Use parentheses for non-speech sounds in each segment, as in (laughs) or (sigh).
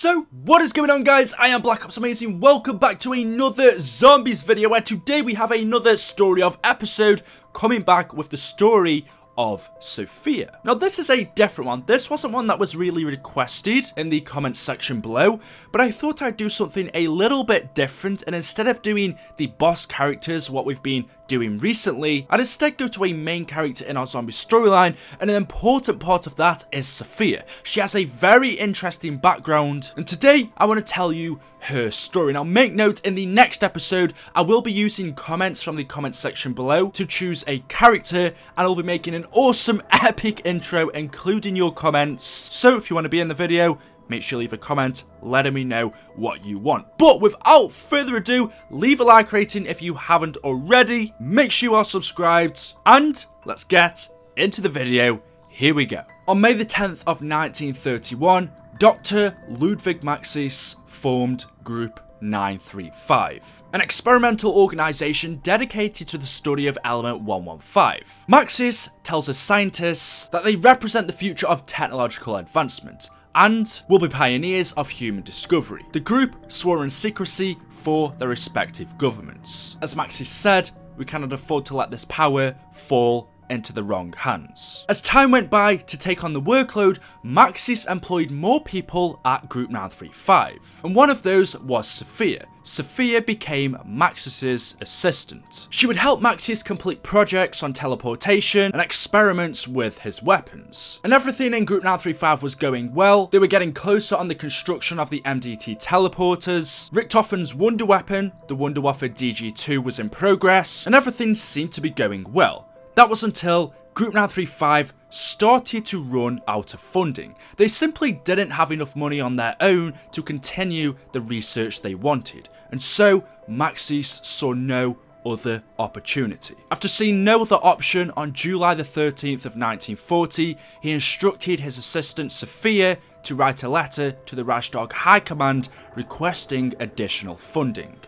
So, what is going on guys? I am Black Ops Amazing, welcome back to another Zombies video, and today we have another story of episode coming back with the story of Sophia. Now this is a different one. This wasn't one that was really requested in the comments section below, but I thought I'd do something a little bit different and instead of doing the boss characters, what we've been doing recently, I'd instead go to a main character in our zombie storyline, and an important part of that is Sophia. She has a very interesting background, and today I want to tell you her story. Now make note, in the next episode, I will be using comments from the comment section below to choose a character, and I'll be making an awesome (laughs) epic intro including your comments. So if you want to be in the video, make sure you leave a comment letting me know what you want. But without further ado, leave a like rating if you haven't already, make sure you are subscribed, and let's get into the video. Here we go. On May the 10th of 1931, Dr. Ludwig Maxis formed Group 935, an experimental organization dedicated to the study of element 115. Maxis tells his scientists that they represent the future of technological advancement, and will be pioneers of human discovery. The group swore in secrecy for their respective governments. As Maxis said, we cannot afford to let this power fall into the wrong hands. As time went by to take on the workload, Maxis employed more people at Group 935, and one of those was Sophia. Sophia became Maxis's assistant. She would help Maxis complete projects on teleportation and experiments with his weapons. And everything in Group 935 was going well, they were getting closer on the construction of the MDT teleporters, Richtofen's wonder weapon, the Wunderwaffe DG2 was in progress, and everything seemed to be going well. That was until Group 935 started to run out of funding. They simply didn't have enough money on their own to continue the research they wanted, and so Maxis saw no other opportunity. After seeing no other option, on July the 13th of 1940, he instructed his assistant Sophia to write a letter to the Reichstag High Command requesting additional funding.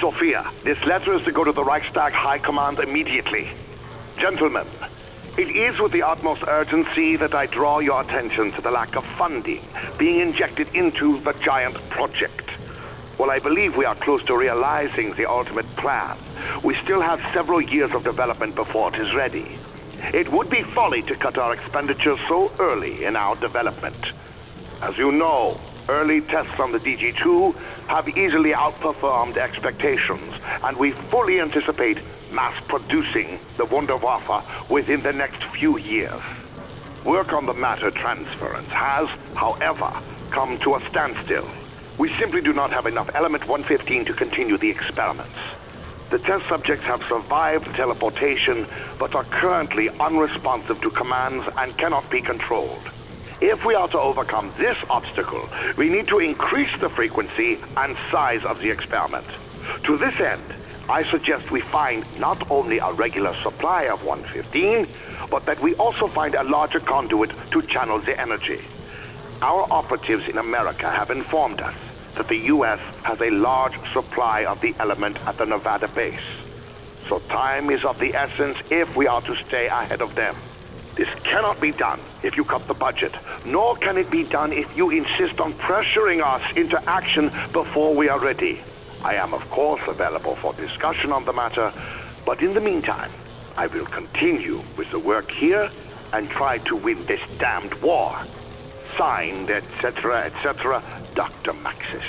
Sophia, this letter is to go to the Reichstag High Command immediately. Gentlemen, it is with the utmost urgency that I draw your attention to the lack of funding being injected into the giant project. While I believe we are close to realizing the ultimate plan, we still have several years of development before it is ready. It would be folly to cut our expenditures so early in our development. As you know, early tests on the DG2 have easily outperformed expectations, and we fully anticipate mass producing the Wunderwaffe within the next few years. Work on the matter transference has, however, come to a standstill. We simply do not have enough Element 115 to continue the experiments. The test subjects have survived teleportation, but are currently unresponsive to commands and cannot be controlled. If we are to overcome this obstacle, we need to increase the frequency and size of the experiment. To this end, I suggest we find not only a regular supply of 115, but that we also find a larger conduit to channel the energy. Our operatives in America have informed us that the U.S. has a large supply of the element at the Nevada base. So time is of the essence if we are to stay ahead of them. This cannot be done if you cut the budget, nor can it be done if you insist on pressuring us into action before we are ready. I am of course available for discussion on the matter, but in the meantime, I will continue with the work here and try to win this damned war. Signed, etc., etc., Dr. Maxis.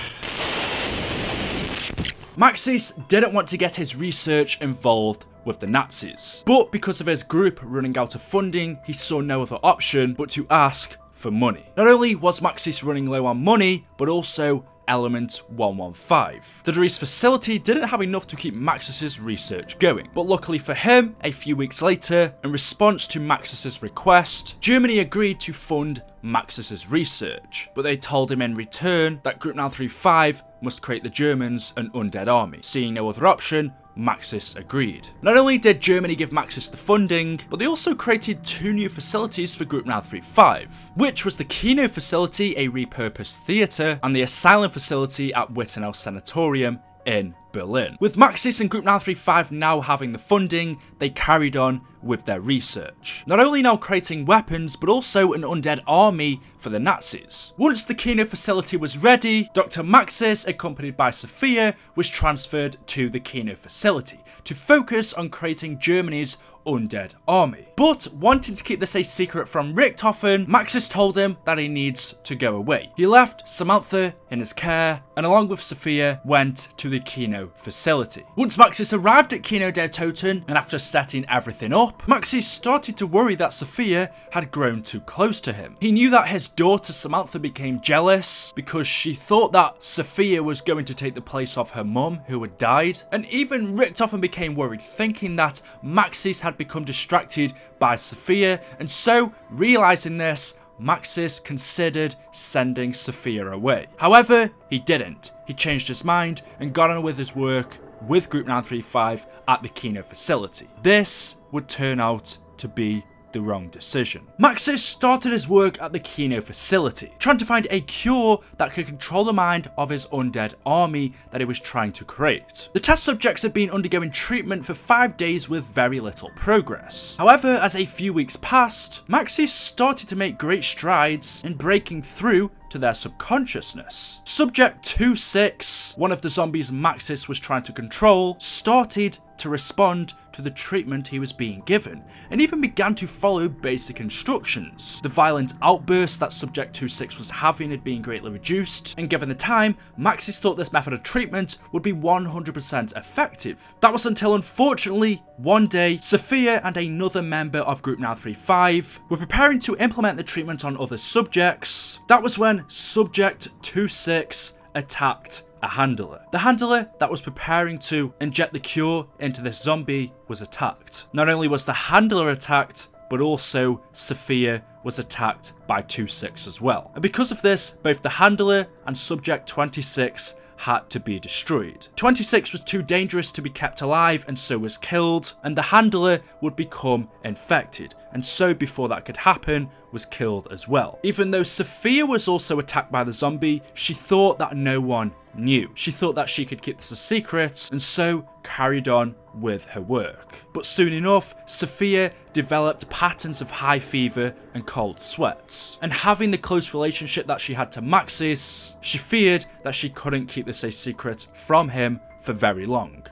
Maxis didn't want to get his research involved with the Nazis, but because of his group running out of funding, he saw no other option but to ask for money. Not only was Maxis running low on money, but also Element 115. Der Riese facility didn't have enough to keep Maxis's research going, but luckily for him, a few weeks later, in response to Maxis's request, Germany agreed to fund Maxis's research, but they told him in return that Group 935 must create the Germans an undead army. Seeing no other option, Maxis agreed. Not only did Germany give Maxis the funding, but they also created two new facilities for Group 935, which was the Kino facility, a repurposed theatre, and the Asylum facility at Wittenau Sanatorium in Berlin. With Maxis and Group 935 now having the funding, they carried on with their research. Not only now creating weapons, but also an undead army for the Nazis. Once the Kino facility was ready, Dr. Maxis, accompanied by Sophia, was transferred to the Kino facility to focus on creating Germany's undead army. But wanting to keep this a secret from Richtofen, Maxis told him that he needs to go away. He left Samantha in his care and along with Sophia went to the Kino facility. Once Maxis arrived at Kino der Toten and after setting everything up, Maxis started to worry that Sophia had grown too close to him. He knew that his daughter Samantha became jealous because she thought that Sophia was going to take the place of her mum who had died. And even Richtofen became worried thinking that Maxis had become distracted by Sophia and so realizing this Maxis considered sending Sophia away. However, he didn't. He changed his mind and got on with his work with Group 935 at the Kino facility. This would turn out to be the wrong decision. Maxis started his work at the Kino facility, trying to find a cure that could control the mind of his undead army that he was trying to create. The test subjects had been undergoing treatment for five days with very little progress. However, as a few weeks passed, Maxis started to make great strides in breaking through to their subconsciousness. Subject 2-6, one of the zombies Maxis was trying to control, started to respond the treatment he was being given, and even began to follow basic instructions. The violent outbursts that Subject 26 was having had been greatly reduced, and given the time, Maxis thought this method of treatment would be 100% effective. That was until unfortunately, one day, Sophia and another member of Group Now 935 were preparing to implement the treatment on other subjects. That was when Subject 26 attacked a handler. The handler that was preparing to inject the cure into this zombie was attacked. Not only was the handler attacked, but also Sophia was attacked by 2-6 as well. And because of this, both the handler and subject 26 had to be destroyed. 26 was too dangerous to be kept alive and so was killed, and the handler would become infected, and so before that could happen, was killed as well. Even though Sophia was also attacked by the zombie, she thought that no one knew. She thought that she could keep this a secret, and so carried on with her work. But soon enough, Sophia developed patterns of high fever and cold sweats. And having the close relationship that she had to Maxis, she feared that she couldn't keep this a secret from him for very long.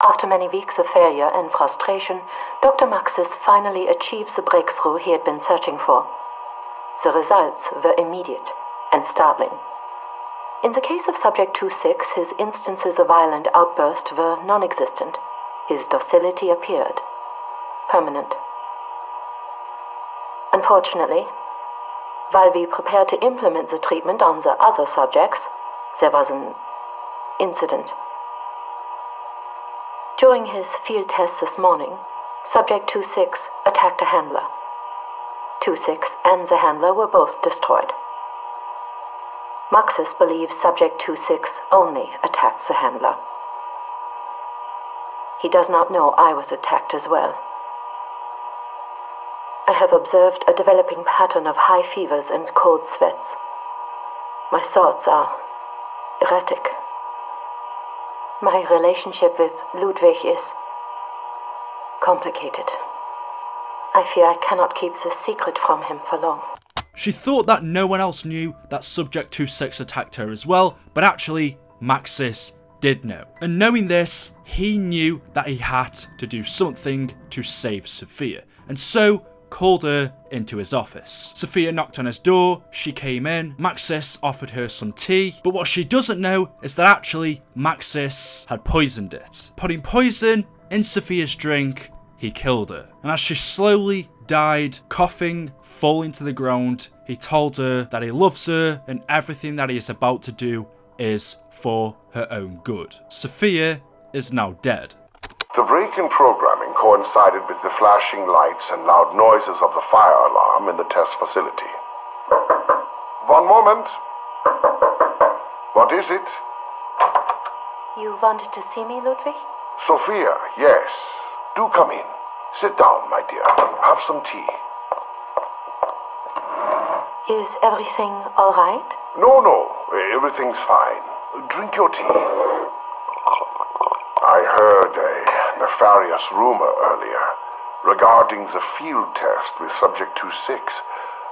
After many weeks of failure and frustration, Dr. Maxis finally achieves the breakthrough he had been searching for. The results were immediate and startling. In the case of Subject 26, his instances of violent outburst were non existent. His docility appeared. Permanent. Unfortunately, while we prepared to implement the treatment on the other subjects, there was an incident. During his field test this morning, Subject 26 attacked a handler. 26 and the handler were both destroyed. Maxis believes Subject 26 only attacked the handler. He does not know I was attacked as well. I have observed a developing pattern of high fevers and cold sweats. My thoughts are erratic. My relationship with Ludwig is complicated. I fear I cannot keep this secret from him for long. She thought that no one else knew that Subject 26 attacked her as well, but actually, Maxis did know. And knowing this, he knew that he had to do something to save Sophia, and so called her into his office. Sophia knocked on his door, she came in, Maxis offered her some tea, but what she doesn't know is that actually Maxis had poisoned it. Putting poison in Sophia's drink, he killed her. And as she slowly died, coughing, falling to the ground, he told her that he loves her and everything that he is about to do is for her own good. Sophia is now dead. The break-in programming coincided with the flashing lights and loud noises of the fire alarm in the test facility. One moment. What is it? You wanted to see me, Ludwig? Sophia, yes. Do come in. Sit down, my dear. Have some tea. Is everything all right? No, no. Everything's fine. Drink your tea. I heard a nefarious rumor earlier regarding the field test with Subject 26.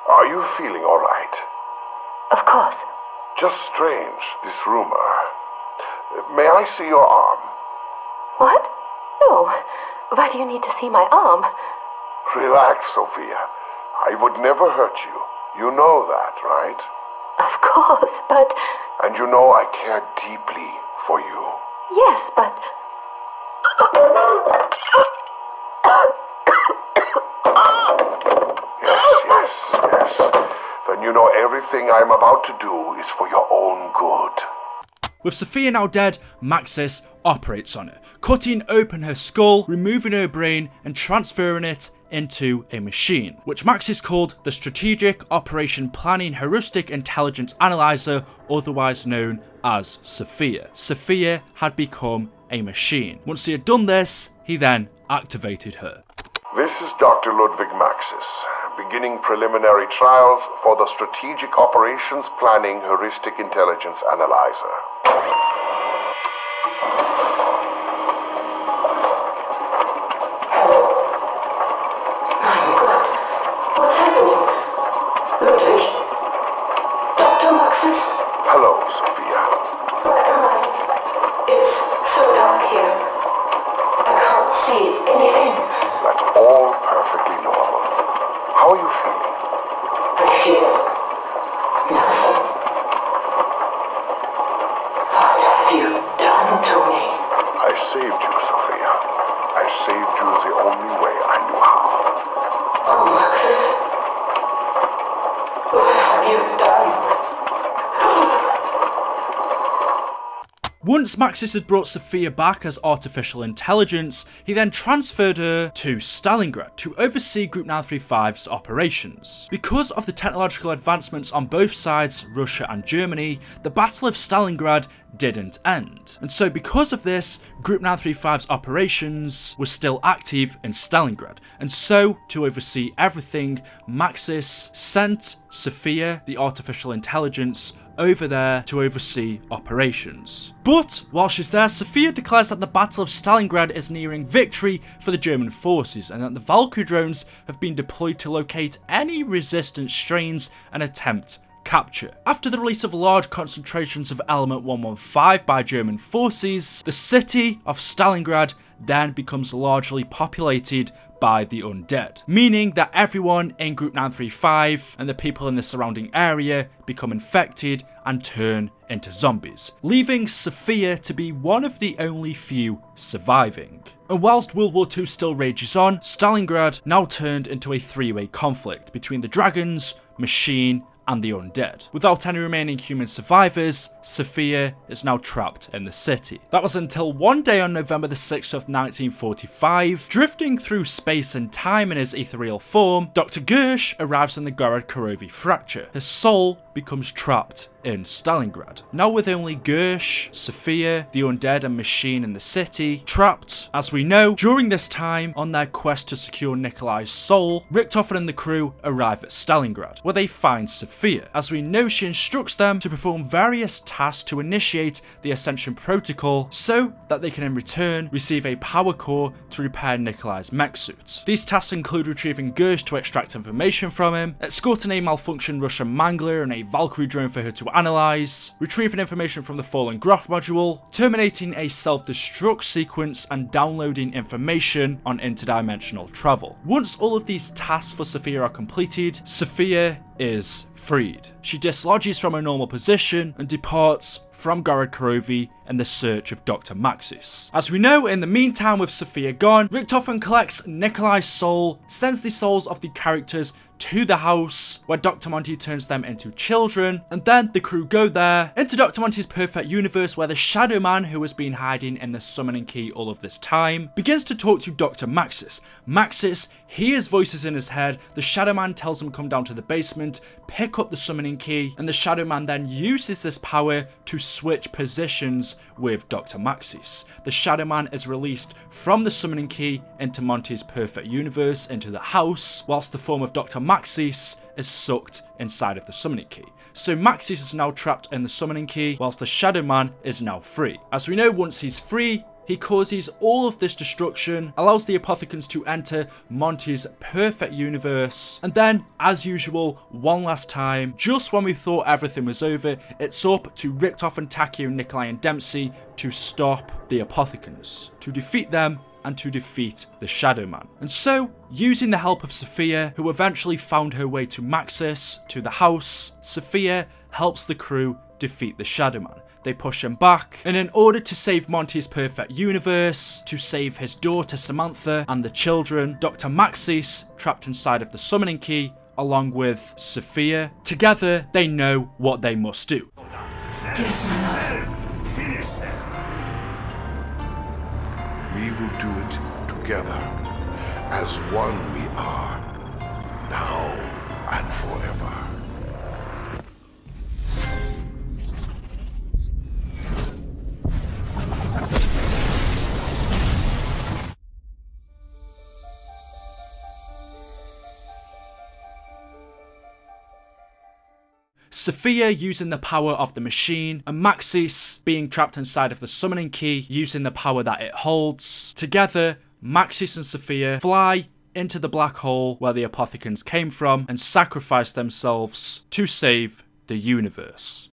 Are you feeling all right? Of course. Just strange, this rumor. May I see your arm? What? No. Why do you need to see my arm? Relax, Sophia. I would never hurt you. You know that, right? Of course, but. And you know I care deeply for you. Yes, but. Yes, yes, yes. Then you know everything I'm about to do is for your own good. With Sophia now dead, Maxis operates on her, cutting open her skull, removing her brain, and transferring it into a machine, which Maxis called the Strategic Operation Planning Heuristic Intelligence Analyzer, otherwise known as Sophia. Sophia had become a machine. Once he had done this, he then activated her. This is Dr. Ludwig Maxis, beginning preliminary trials for the Strategic Operations Planning Heuristic Intelligence Analyzer. What's happening? Ludwig? Dr. Maxis? Hello, Sophia. Where am I? It's so dark here. I can't see anything. That's all perfectly normal. How are you feeling? I feel nothing. What have you done to me? I saved you, Sophia. I saved you the only way I knew how. Oh, Maxis. What have you done? Once Maxis had brought Sophia back as artificial intelligence, he then transferred her to Stalingrad to oversee Group 935's operations. Because of the technological advancements on both sides, Russia and Germany, the Battle of Stalingrad didn't end. And so because of this, Group 935's operations were still active in Stalingrad. And so, to oversee everything, Maxis sent Sophia, the artificial intelligence, over there to oversee operations. But while she's there, Sophia declares that the Battle of Stalingrad is nearing victory for the German forces and that the Valkyrie drones have been deployed to locate any resistance strains and attempt capture. After the release of large concentrations of Element 115 by German forces, the city of Stalingrad then becomes largely populated by the undead, meaning that everyone in Group 935 and the people in the surrounding area become infected and turn into zombies, leaving Sophia to be one of the only few surviving. And whilst World War II still rages on, Stalingrad now turned into a three-way conflict between the dragons, machine, and the undead. Without any remaining human survivors, Sophia is now trapped in the city. That was until one day on November the 6th of 1945, drifting through space and time in his ethereal form, Dr. Gersh arrives in the Gorod Krovi fracture. His soul becomes trapped in Stalingrad. Now with only Gersh, Sophia, the undead and machine in the city, trapped, as we know, during this time on their quest to secure Nikolai's soul, Richtofen and the crew arrive at Stalingrad, where they find Sophia. As we know, she instructs them to perform various tasks to initiate the Ascension Protocol so that they can in return receive a power core to repair Nikolai's mech suit. These tasks include retrieving Gersh to extract information from him, escorting a malfunctioned Russian Mangler and a Valkyrie drone for her to analyze, retrieving information from the fallen Groph module, terminating a self-destruct sequence and downloading information on interdimensional travel. Once all of these tasks for Sophia are completed, Sophia is freed. She dislodges from her normal position and departs from Gorod Krovi in the search of Dr. Maxis. As we know, in the meantime with Sophia gone, Richtofen collects Nikolai's soul, sends the souls of the characters to the house where Dr. Monty turns them into children, and then the crew go there into Dr. Monty's perfect universe where the Shadow Man, who has been hiding in the summoning key all of this time, begins to talk to Dr. Maxis. Maxis hears voices in his head, the Shadow Man tells him come down to the basement, pick up the summoning key, and the Shadow Man then uses this power to switch positions with Dr. Maxis. The Shadow Man is released from the summoning key into Monty's perfect universe, into the house, whilst the form of Dr. Maxis is sucked inside of the summoning key. So Maxis is now trapped in the summoning key, whilst the Shadow Man is now free. As we know, once he's free, he causes all of this destruction, allows the Apothicons to enter Monty's perfect universe, and then, as usual, one last time, just when we thought everything was over, it's up to Richtof and Takeo, Nikolai and Dempsey to stop the Apothicons, to defeat them and to defeat the Shadow Man. And so, using the help of Sophia, who eventually found her way to Maxis, to the house, Sophia helps the crew defeat the Shadow Man. They push him back, and in order to save Monty's perfect universe, to save his daughter Samantha and the children, Dr. Maxis, trapped inside of the summoning key, along with Sophia, together they know what they must do. Yes, my. We will do it together. As one we are. Now and forever. Sophia using the power of the machine, and Maxis being trapped inside of the summoning key using the power that it holds. Together, Maxis and Sophia fly into the black hole where the Apothicons came from and sacrifice themselves to save the universe.